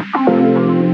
Bye.